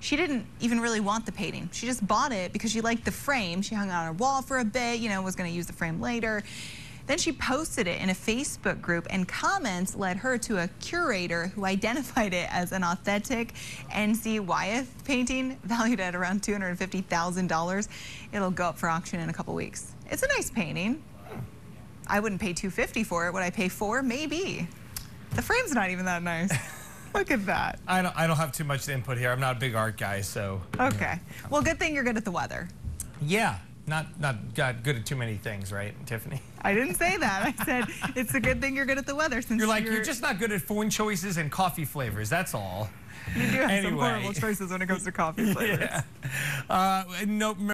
She didn't even really want the painting. She just bought it because she liked the frame. She hung it on her wall for a bit, you know, was going to use the frame later. Then she posted it in a Facebook group, and comments led her to a curator who identified it as an authentic N.C. Wyeth painting valued at around $250,000. It'll go up for auction in a couple weeks. It's a nice painting. I wouldn't pay 250 for it. Would I pay four? Maybe. The frame's not even that nice. Look at that. I don't, I don't have too much to input here. I'm not a big art guy, so. Okay. Well, good thing you're good at the weather. Yeah, not not got good at too many things, right, Tiffany? I didn't say that. I said it's a good thing you're good at the weather since You're like you're, just not good at phone choices and coffee flavors. That's all. you do have some horrible choices when it comes to coffee flavors. Yeah. Uh, no.